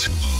Maximum.